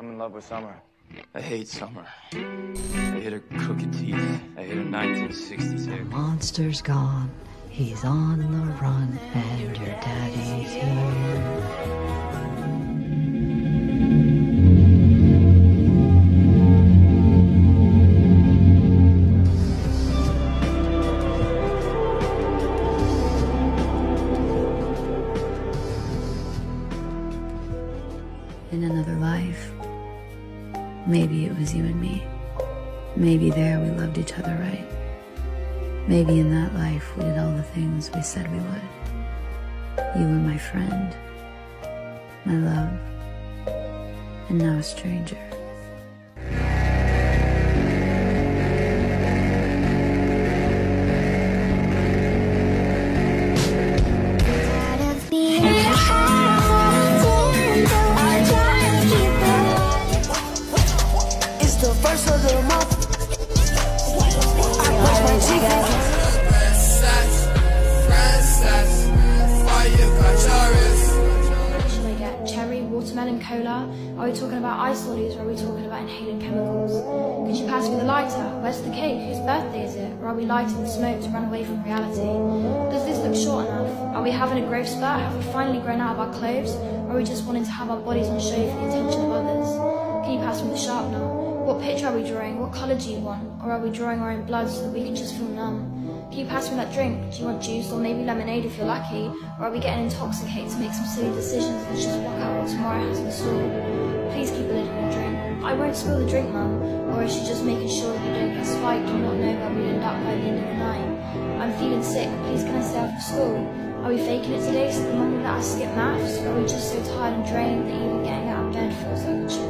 I'm in love with Summer. I hate Summer. I hit her crooked teeth. I hit her 1966. Monster's gone. He's on the run, and your daddy's here. In another life, maybe it was you and me. Maybe there we loved each other right. Maybe in that life we did all the things we said we would. You were my friend, my love, and now a stranger. First of. I brush? Cherry, watermelon, cola? Are we talking about ice lollies or are we talking about inhaling chemicals? Could you pass me the lighter? Where's the cake? Whose birthday is it? Or are we lighting the smoke to run away from reality? Does this look short enough? Are we having a growth spurt? Have we finally grown out of our clothes? Or are we just wanting to have our bodies on show for the attention of others? What picture are we drawing? What colour do you want? Or are we drawing our own blood so that we can just feel numb? Can you pass me that drink? Do you want juice or maybe lemonade if you're lucky? Or are we getting intoxicated to make some silly decisions and just block out what tomorrow has in store? Please keep a lid on the drink. I won't spill the drink, Mum. Or is she just making sure that we don't get spiked or not know where we end up by the end of the night? I'm feeling sick. Please can I stay after school? Are we faking it today so that Mum will let us skip maths? Or are we just so tired and drained that even getting out of bed feels like a chore?